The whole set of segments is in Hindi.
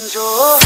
जो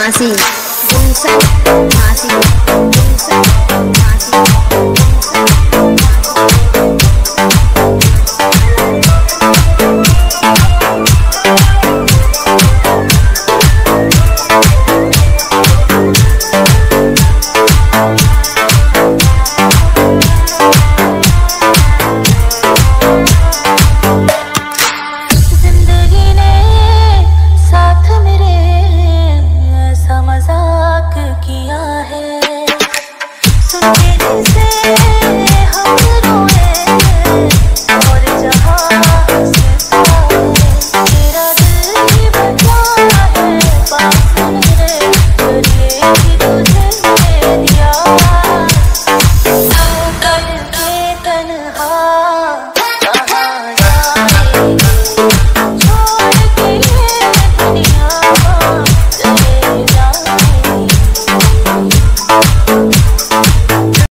झांसी